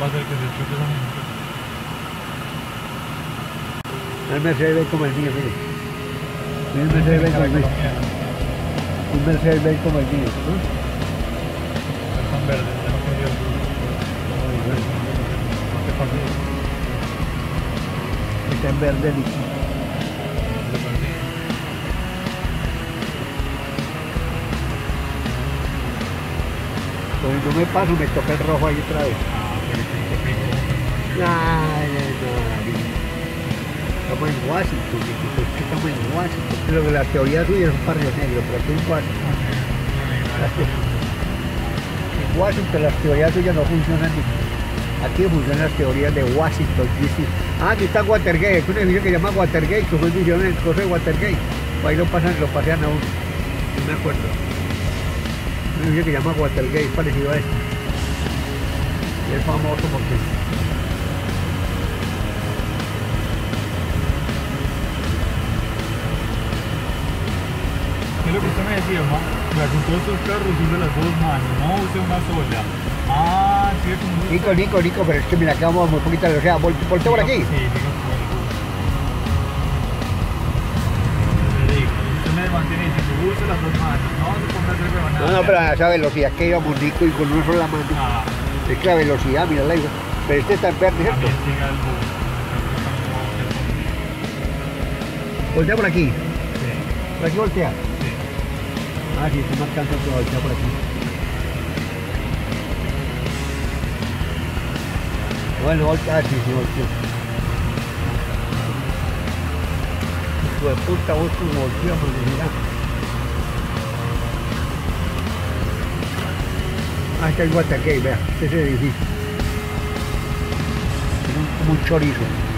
va a ser que se choque esa mujer. El Mercedes Benz como el mío, mire. Mire el Mercedes Benz como el mío. Un Mercedes Benz como el mío. Están verdes, no el No te pases. Está en verde líquido. Perdí. Cuando yo me paso me toca el rojo ahí otra vez. Estamos en Washington, es que estamos en Washington. Pero que las teorías suyas son para Río Negro, pero aquí en Washington. En Washington las teorías suyas no funcionan. Aquí funcionan las teorías de Washington, DC. Ah, aquí está Watergate, un edificio que se llama Watergate, que fue en el coso de Watergate. Ahí lo pasan, lo pasean a uno. No me acuerdo. Un edificio que se llama Watergate, parecido a este. Es famoso porque ¿Qué es lo que usted me decía, ma? Con todos estos carros use las dos manos, no use una sola. Ah, sí, como un- Nico, Nico, Nico, pero es que mira, acá vamos muy poquito velocidad. Vol- Volteo por aquí. Sí, diga por ahí. Le digo, usted me mantiene diciendo, use las dos manos, no se ponga a hacer rebanadas. No, no, pero a esa velocidad que íbamos, Nico, y con una sola mano. Ah, Es que la velocidad, mira la Pero este está en verde, ¿cierto? Voltea por aquí. Sí, Por aquí voltea. sí. Ah, sí, estoy marcando que voltea por aquí. Bueno, voltea, ah, sí, sí, volteó. Hijo de puta, vos como voltea, porque mira. Ah, está el Guatacay, vea, es el edificio. Como un chorizo.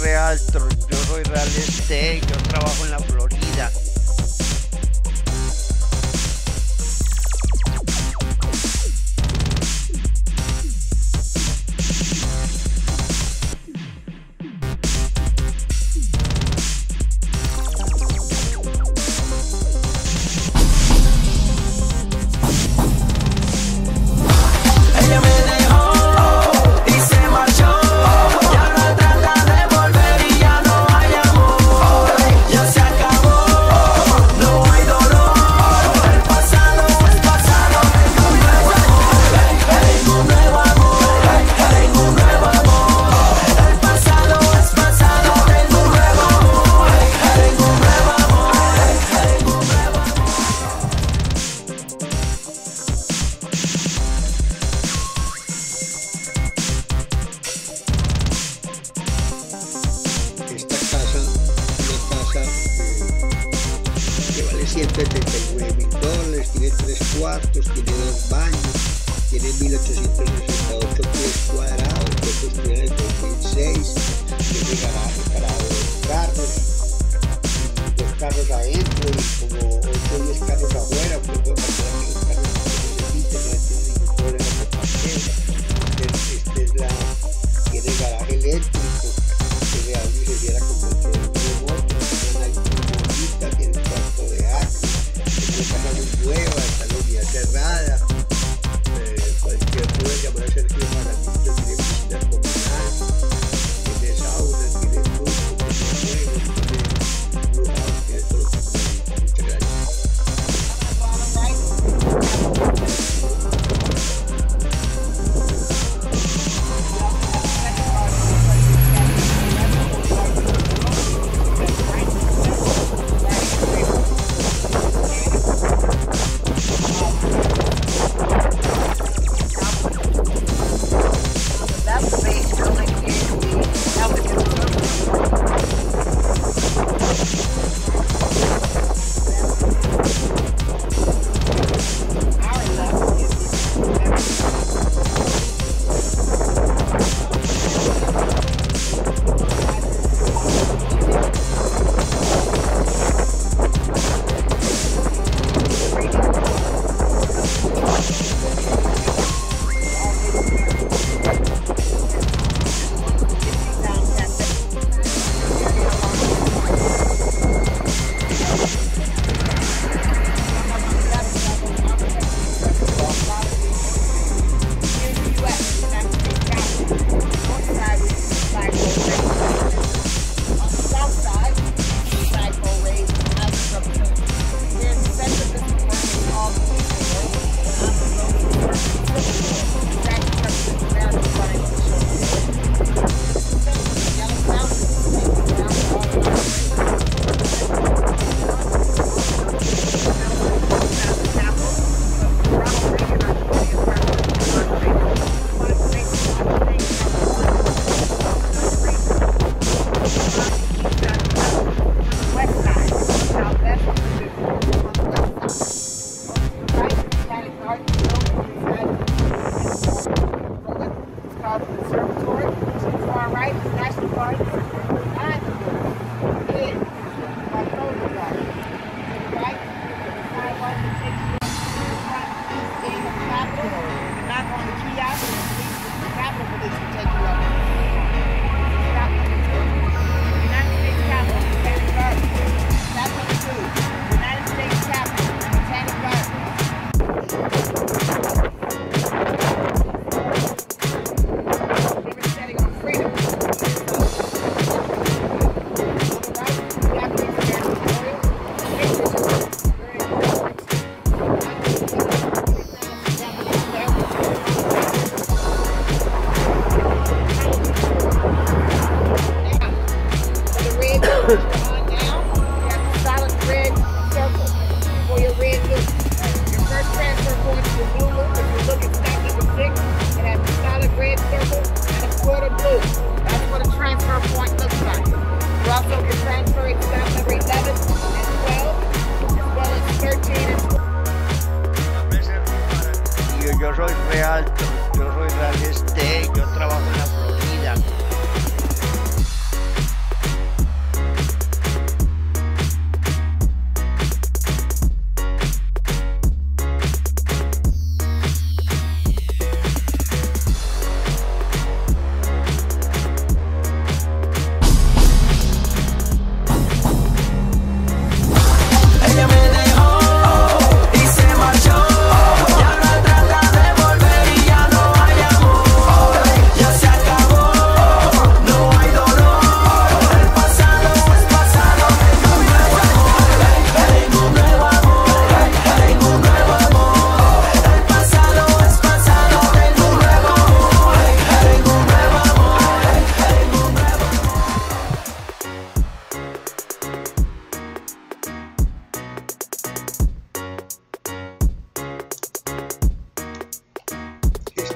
Real, yo soy Real este, yo trabajo en la Florida.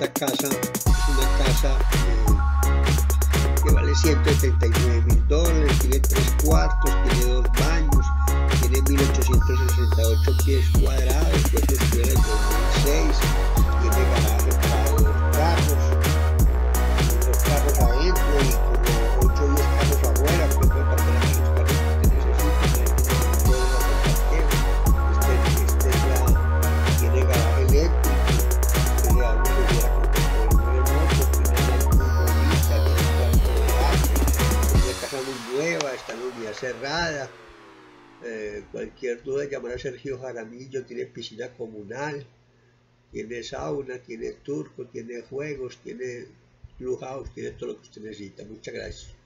Esta casa es una casa eh, que vale 179 mil dólares, tiene tres cuartos, tiene dos baños, tiene 1868 pies cuadrados, fue construida en 2006, tiene garaje cualquier duda llamar a Sergio Jaramillo, tiene piscina comunal, tiene sauna, tiene turco, tiene juegos, tiene blue tiene todo lo que usted necesita. Muchas gracias.